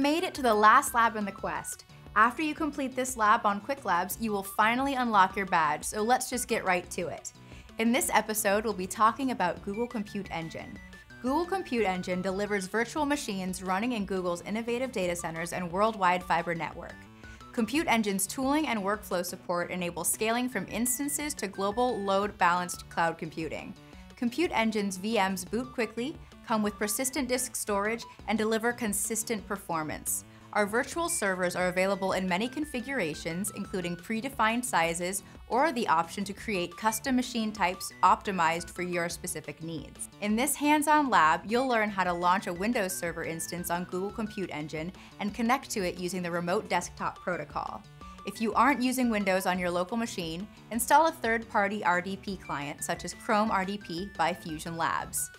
Made it to the last lab in the quest. After you complete this lab on Qwiklabs, you will finally unlock your badge, so let's just get right to it. In this episode, we'll be talking about Google Compute Engine. Google Compute Engine delivers virtual machines running in Google's innovative data centers and worldwide fiber network. Compute Engine's tooling and workflow support enable scaling from instances to global load-balanced cloud computing. Compute Engine's VMs boot quickly, come with persistent disk storage, and deliver consistent performance. Our virtual servers are available in many configurations, including predefined sizes or the option to create custom machine types optimized for your specific needs. In this hands-on lab, you'll learn how to launch a Windows Server instance on Google Compute Engine and connect to it using the Remote Desktop Protocol. If you aren't using Windows on your local machine, install a third-party RDP client such as Chrome RDP by Fusion Labs.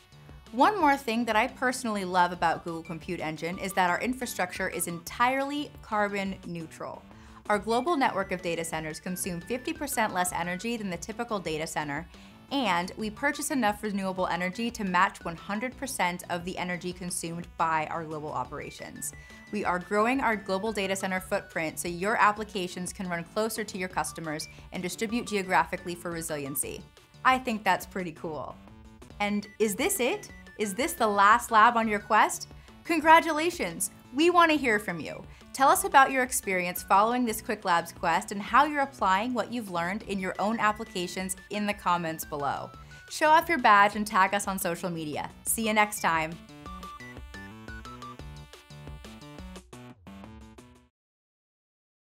One more thing that I personally love about Google Compute Engine is that our infrastructure is entirely carbon neutral. Our global network of data centers consume 50% less energy than the typical data center, and we purchase enough renewable energy to match 100% of the energy consumed by our global operations. We are growing our global data center footprint so your applications can run closer to your customers and distribute geographically for resiliency. I think that's pretty cool. And is this it? Is this the last lab on your quest? Congratulations! We want to hear from you. Tell us about your experience following this Qwiklabs quest and how you're applying what you've learned in your own applications in the comments below. Show off your badge and tag us on social media. See you next time.